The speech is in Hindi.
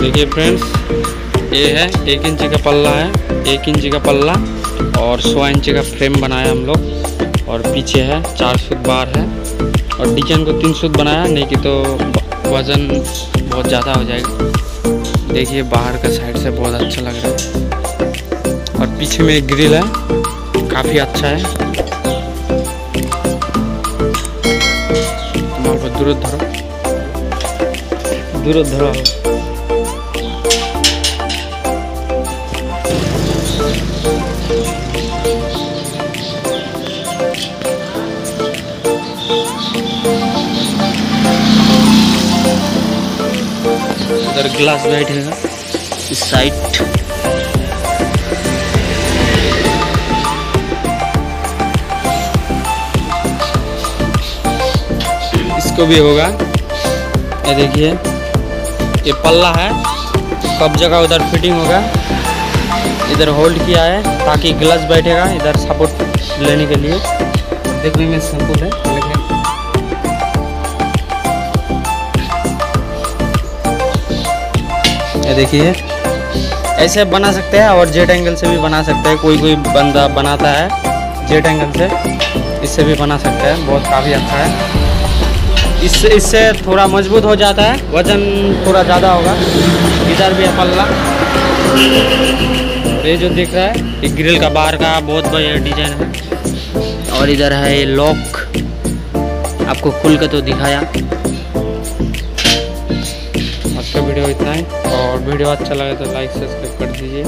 देखिए फ्रेंड्स ये है एक इंच का पल्ला है, एक इंच का पल्ला और सौ इंच का फ्रेम बनाया हम लोग। और पीछे है, चार सूत बार है। और डिज़ाइन को तीन सूत बनाया, नहीं कि तो वज़न बहुत ज़्यादा हो जाएगा। देखिए बाहर का साइड से बहुत अच्छा लग रहा है। और पीछे में एक ग्रिल है, काफ़ी अच्छा है। तुम्हारे दूर धरो दूर धरो इधर ग्लास बैठेगा इस साइड इसको भी होगा। ये देखिए, ये पल्ला है। कब जगह उधर फिटिंग होगा। इधर होल्ड किया है ताकि ग्लास बैठेगा इधर सपोर्ट लेने के लिए। देखने में सिंपल है ये देखिए, ऐसे बना सकते हैं और जेट एंगल से भी बना सकते हैं। कोई कोई बंदा बनाता है जेट एंगल से, इससे भी बना सकते हैं। बहुत काफ़ी अच्छा है। इससे इससे थोड़ा मज़बूत हो जाता है, वज़न थोड़ा ज़्यादा होगा। इधर भी है पल्ला। ये जो दिख रहा है, ये ग्रिल का बाहर का बहुत बढ़िया डिज़ाइन है। और इधर है ये लॉक आपको खुल के तो दिखाया। आज का वीडियो इतना है। और वीडियो अच्छा लगे तो लाइक सब्सक्राइब कर दीजिए।